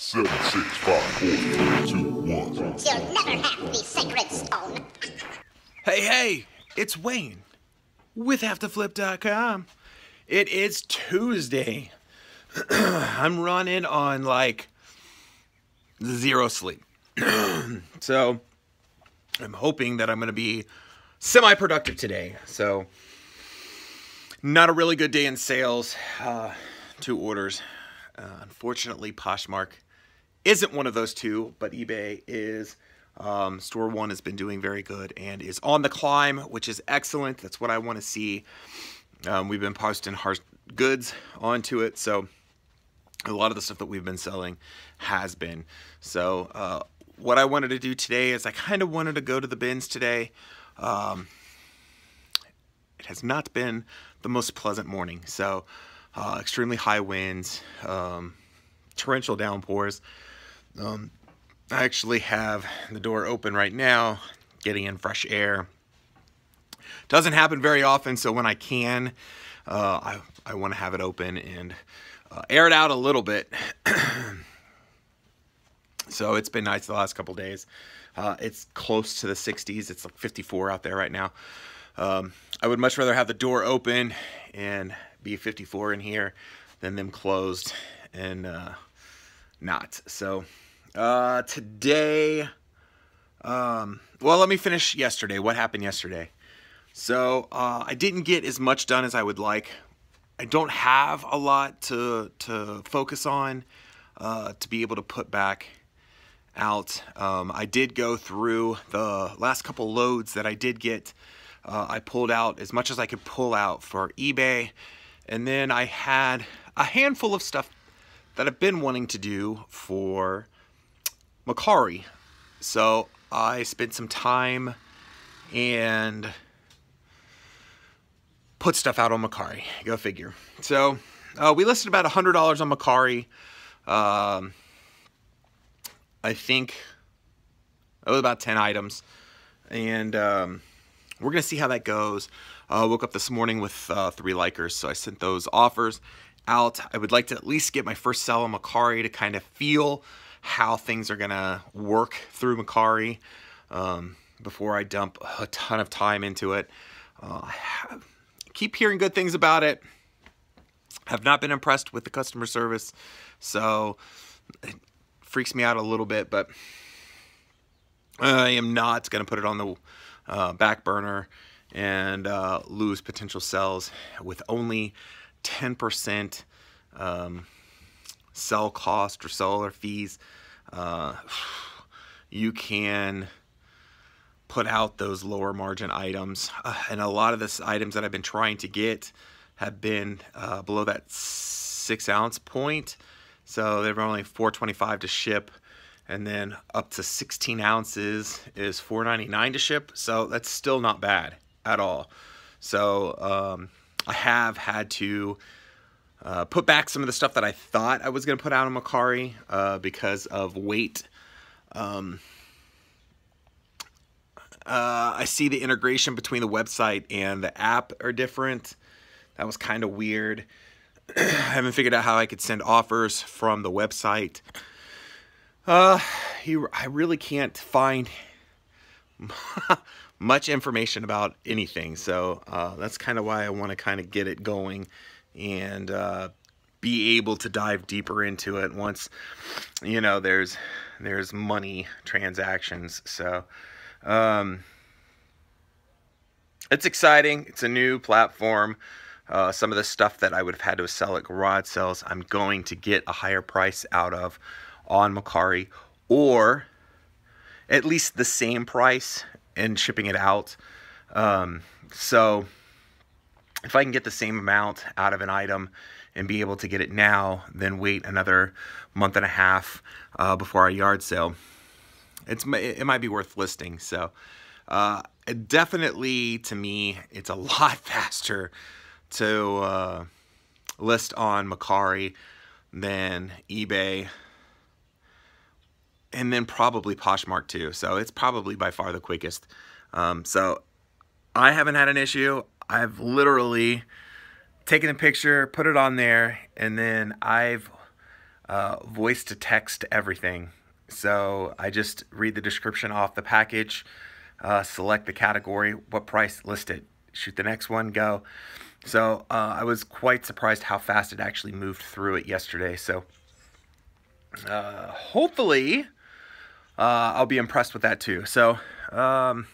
Seven, six, five, four, three, two, one. You'll never have the sacred stone. Hey, hey, it's Wayne with HaveToFlip.com. It is Tuesday. I'm running on like zero sleep. so I'm hoping that I'm going to be semi productive today. So, not a really good day in sales. Uh, two orders. Uh, unfortunately, Poshmark isn't one of those two, but eBay is. Um, store one has been doing very good and is on the climb, which is excellent. That's what I want to see. Um, we've been posting hard goods onto it, so a lot of the stuff that we've been selling has been. So, uh, what I wanted to do today is I kind of wanted to go to the bins today. Um, it has not been the most pleasant morning, so uh, extremely high winds, um, torrential downpours. Um, I actually have the door open right now, getting in fresh air. Doesn't happen very often, so when I can, uh, I, I want to have it open and uh, air it out a little bit. so it's been nice the last couple days. Uh, it's close to the 60s. It's like 54 out there right now. Um, I would much rather have the door open and be 54 in here than them closed and uh, not. So uh, today, um, well, let me finish yesterday. What happened yesterday? So uh, I didn't get as much done as I would like. I don't have a lot to to focus on uh, to be able to put back out. Um, I did go through the last couple loads that I did get. Uh, I pulled out as much as I could pull out for eBay, and then I had a handful of stuff that I've been wanting to do for Mercari. So I spent some time and put stuff out on Mercari. Go figure. So uh, we listed about $100 on Mercari. Um, I think it was about 10 items. And um, we're going to see how that goes. I uh, woke up this morning with uh, three likers, so I sent those offers out. I would like to at least get my first sell on Mercari to kind of feel how things are going to work through Mercari um, before I dump a ton of time into it. Uh, keep hearing good things about it. Have not been impressed with the customer service, so it freaks me out a little bit, but I am not going to put it on the uh, back burner and uh, lose potential sales with only 10% um, sell cost or seller fees. Uh, you can put out those lower margin items. Uh, and a lot of the items that I've been trying to get have been uh, below that six ounce point. So they're only 425 to ship and then up to 16 ounces is 4.99 to ship so that's still not bad at all so um, i have had to uh, put back some of the stuff that i thought i was going to put out on Mercari uh, because of weight. Um, uh, i see the integration between the website and the app are different. That was kind of weird. I haven't figured out how i could send offers from the website. Uh, I really can't find much information about anything, so uh, that's kind of why I want to kind of get it going and uh, be able to dive deeper into it once you know there's there's money transactions. So um, it's exciting. It's a new platform. Uh, some of the stuff that I would have had to sell at garage sales, I'm going to get a higher price out of on Mercari or at least the same price and shipping it out. Um, so if I can get the same amount out of an item and be able to get it now, then wait another month and a half uh, before our yard sale, it's it might be worth listing. So uh, definitely to me, it's a lot faster to uh, list on Mercari than eBay and then probably Poshmark too. So it's probably by far the quickest. Um, so I haven't had an issue. I've literally taken a picture, put it on there, and then I've uh, voice to text everything. So I just read the description off the package, uh, select the category, what price, list it, shoot the next one, go. So uh, I was quite surprised how fast it actually moved through it yesterday. So uh, hopefully uh, I'll be impressed with that too. So um,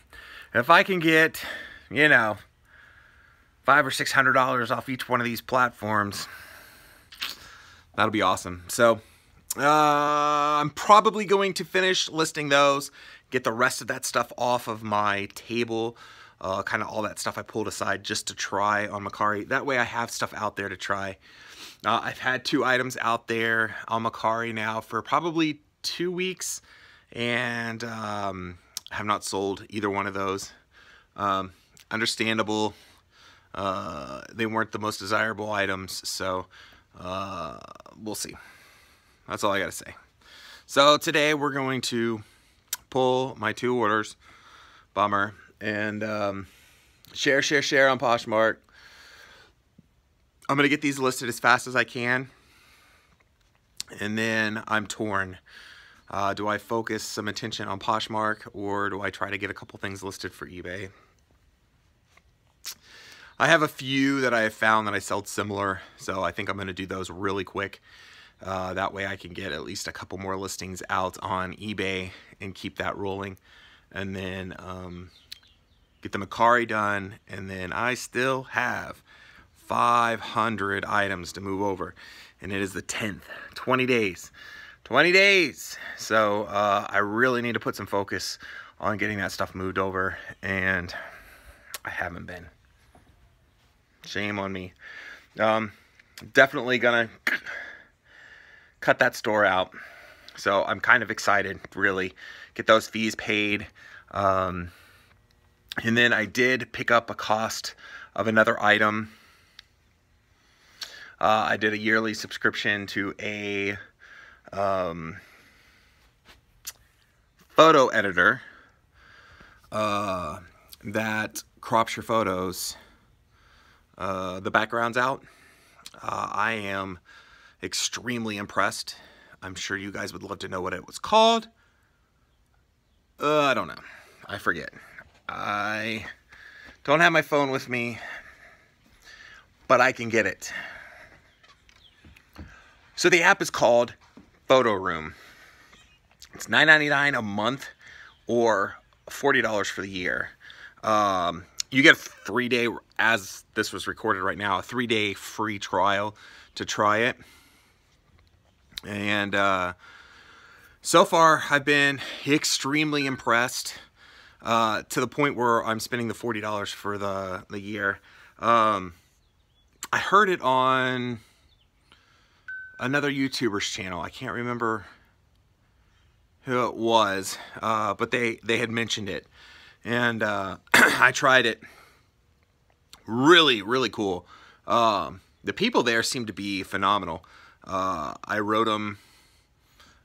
if I can get, you know, five or six hundred dollars off each one of these platforms, that'll be awesome. So uh, I'm probably going to finish listing those, get the rest of that stuff off of my table uh, kind of all that stuff I pulled aside just to try on Mercari. That way I have stuff out there to try. Uh, I've had two items out there on Mercari now for probably two weeks and um, have not sold either one of those. Um, understandable. Uh, they weren't the most desirable items, so uh, we'll see. That's all I got to say. So today we're going to pull my two orders. Bummer and um, share, share, share on Poshmark. I'm going to get these listed as fast as I can. And then I'm torn. Uh, do I focus some attention on Poshmark or do I try to get a couple things listed for eBay? I have a few that I have found that I sold similar, so I think I'm going to do those really quick. Uh, that way I can get at least a couple more listings out on eBay and keep that rolling. And then um, get the Mercari done, and then I still have 500 items to move over. And it is the 10th, 20 days. 20 days. So uh, I really need to put some focus on getting that stuff moved over, and I haven't been. Shame on me. Um, definitely gonna cut that store out. So I'm kind of excited, really. Get those fees paid. Um, and then I did pick up a cost of another item. Uh, I did a yearly subscription to a um, photo editor uh, that crops your photos, uh, the background's out. Uh, I am extremely impressed. I'm sure you guys would love to know what it was called. Uh, I don't know. I forget. I don't have my phone with me, but I can get it. So the app is called Photo Room. It's $9.99 a month or $40 for the year. Um, you get a three day, as this was recorded right now, a three day free trial to try it. And uh, so far, I've been extremely impressed uh, to the point where I'm spending the $40 for the, the year. Um, I heard it on another YouTuber's channel. I can't remember who it was, uh, but they, they had mentioned it. And uh, I tried it. Really, really cool. Um, the people there seem to be phenomenal. Uh, I wrote them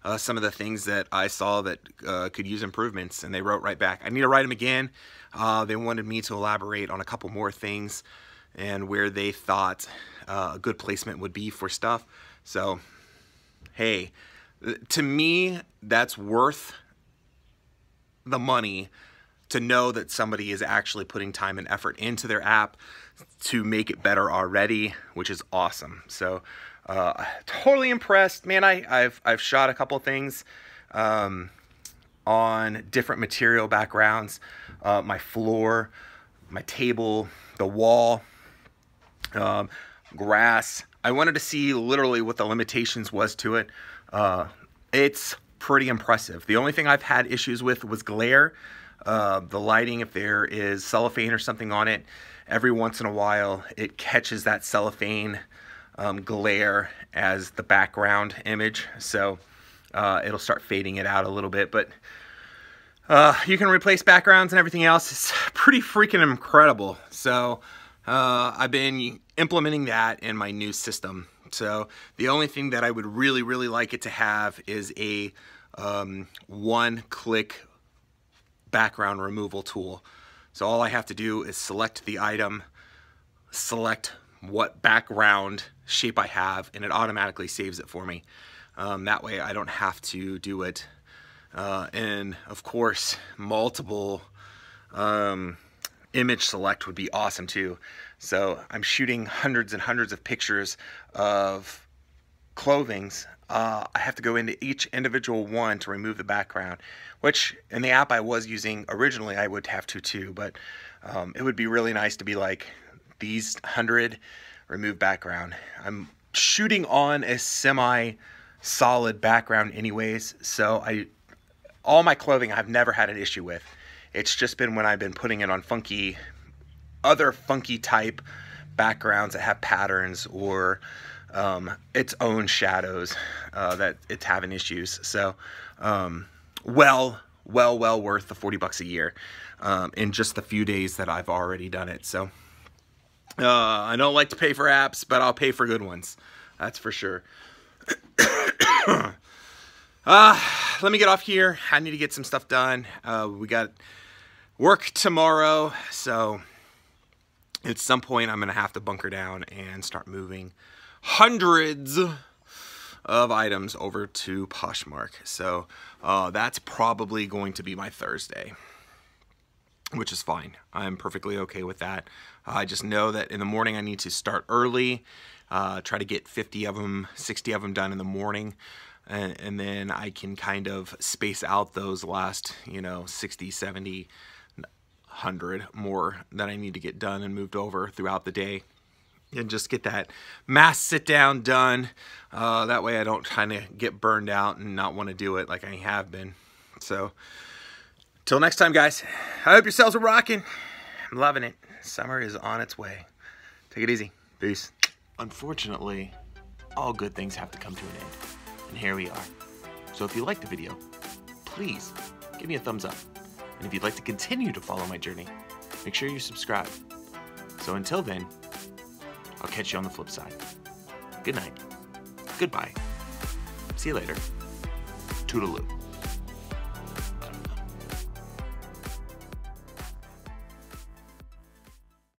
uh, some of the things that I saw that uh, could use improvements, and they wrote right back. I need to write them again. Uh, they wanted me to elaborate on a couple more things and where they thought uh, a good placement would be for stuff. So, hey, to me, that's worth the money to know that somebody is actually putting time and effort into their app to make it better already, which is awesome. So uh, totally impressed, man. I, have I've shot a couple things um, on different material backgrounds. Uh, my floor, my table, the wall, um, grass. I wanted to see literally what the limitations was to it. Uh, it's pretty impressive. The only thing I've had issues with was glare. Uh, the lighting, if there is cellophane or something on it, every once in a while it catches that cellophane um, glare as the background image. So uh, it'll start fading it out a little bit. But uh, you can replace backgrounds and everything else. It's pretty freaking incredible. So uh, I've been implementing that in my new system. So the only thing that I would really, really like it to have is a um, one-click background removal tool. So all I have to do is select the item, select what background shape I have and it automatically saves it for me. Um, that way I don't have to do it. Uh, and of course, multiple um, image select would be awesome too. So I'm shooting hundreds and hundreds of pictures of clothings. Uh, I have to go into each individual one to remove the background, which in the app I was using originally I would have to too, but um, it would be really nice to be like these 100 remove background. I'm shooting on a semi solid background anyways, so I all my clothing I've never had an issue with. It's just been when I've been putting it on funky other funky type backgrounds that have patterns or um, its own shadows uh, that it's having issues. So, um, well, well, well worth the 40 bucks a year um, in just the few days that I've already done it. So, uh, I don't like to pay for apps, but I'll pay for good ones. That's for sure. uh, let me get off here. I need to get some stuff done. Uh, we got work tomorrow, so at some point I'm going to have to bunker down and start moving hundreds of items over to Poshmark. So uh, that's probably going to be my Thursday, which is fine. I'm perfectly okay with that. I just know that in the morning I need to start early, uh, try to get 50 of them, 60 of them done in the morning. And, and then I can kind of space out those last, you know, 60, 70, 100 more that I need to get done and moved over throughout the day and just get that mass sit down done. Uh, that way I don't kind of get burned out and not want to do it like I have been. So, till next time, guys. I hope your are rocking. I'm loving it. Summer is on its way. Take it easy. Peace. Unfortunately, all good things have to come to an end. And here we are. So if you liked the video, please give me a thumbs up. And if you'd like to continue to follow my journey, make sure you subscribe. So until then, I'll catch you on the flip side. Good night. Goodbye. See you later. Toodaloo.